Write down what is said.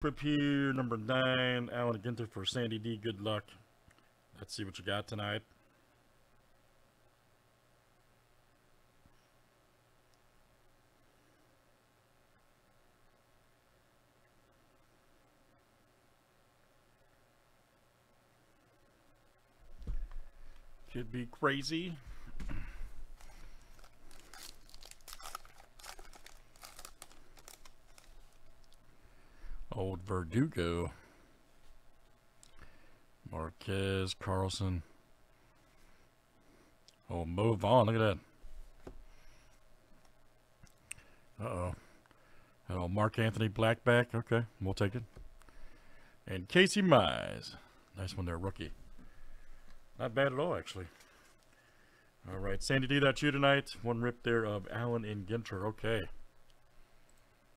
Here, number nine, Allen Ginter for Sandy D. Good luck. Let's see what you got tonight. Could be crazy. Old Verdugo. Marquez, Carlson. Oh, move on. Look at that. Uh-oh. Oh, Mark Anthony Blackback. Okay, we'll take it. And Casey Mize. Nice one there, rookie. Not bad at all, actually. All right, Sandy D, that's you tonight. One rip there of Allen and Ginter. Okay.